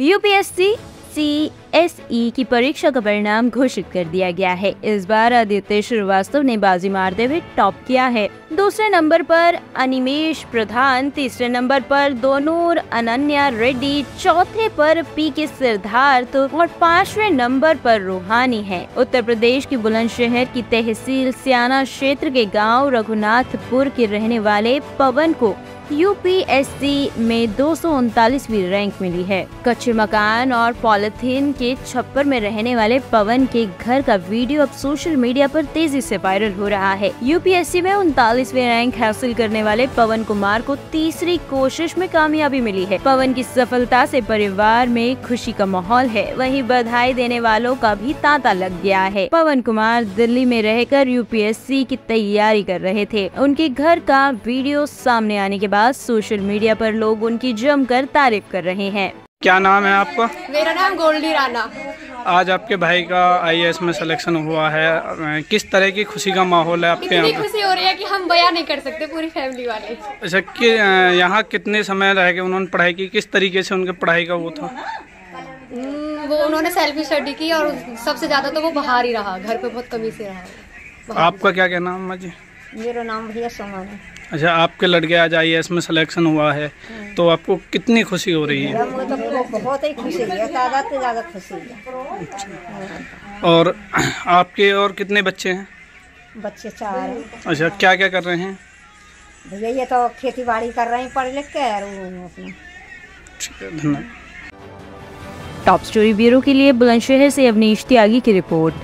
UPSC C S E की परीक्षा का परिणाम घोषित कर दिया गया है। इस बार आदित्य श्रीवास्तव ने बाजी मारते हुए टॉप किया है। दूसरे नंबर पर अनिमेश प्रधान, तीसरे नंबर पर दोनूर अनन्या रेड्डी, चौथे पर पी के सिद्धार्थ और पांचवे नंबर पर रूहानी है। उत्तर प्रदेश की बुलंदशहर की तहसील सियाना क्षेत्र के गाँव रघुनाथपुर के रहने वाले पवन को यूपीएससी में दो रैंक मिली है। कच्चे मकान और पॉलिथीन के छप्पर में रहने वाले पवन के घर का वीडियो अब सोशल मीडिया पर तेज़ी से वायरल हो रहा है। यूपीएससी में उनतालीसवी रैंक हासिल करने वाले पवन कुमार को तीसरी कोशिश में कामयाबी मिली है। पवन की सफलता से परिवार में खुशी का माहौल है। वहीं बधाई देने वालों का भी तांता लग गया है। पवन कुमार दिल्ली में रहकर यूपीएससी की तैयारी कर रहे थे। उनके घर का वीडियो सामने आने के बाद बाद सोशल मीडिया पर लोग उनकी जमकर तारीफ़ कर रहे हैं। क्या नाम है आपका? मेरा नाम गोल्डी राना आज आपके भाई का आईएएस में सिलेक्शन हुआ है। किस तरह की खुशी का माहौल है आपके यहाँ? खुशी हो रही है कि हम बयान नहीं कर सकते पूरी फैमिली वाले। अच्छा कि यहाँ कितने समय रह के उन्होंने पढ़ाई की? किस तरीके से उनके पढ़ाई का वो था? हम्म, वो उन्होंने सेल्फी स्टडी की और सबसे ज़्यादा तो वो बाहर ही रहा घर पे बहुत कमी से रहा। आपका क्या कहना है जी? मेरा नाम भैया सोमान है। अच्छा आपके लड़के आज आई एस में सिलेक्शन हुआ है तो आपको कितनी खुशी हो रही है? तो बहुत ही खुशी है ज़्यादा से ज़्यादा खुशी है। अच्छा। और आपके और कितने बच्चे हैं? बच्चे चार हैं। अच्छा क्या क्या कर रहे हैं? भैया ये तो खेती बाड़ी कर रहे हैं पढ़ लिख के ठीक है धन्यवाद। टॉप स्टोरी ब्यूरो के लिए बुलंदशहर से अवनीश त्यागी की रिपोर्ट।